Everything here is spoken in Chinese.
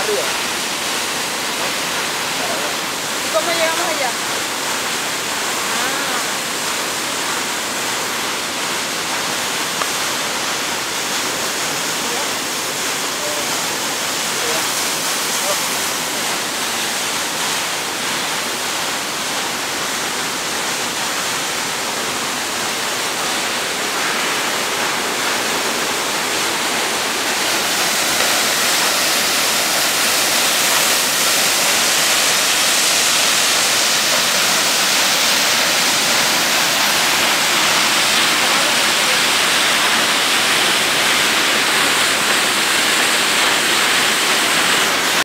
arriba.